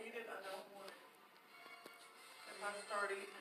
I don't want it. If I start eating,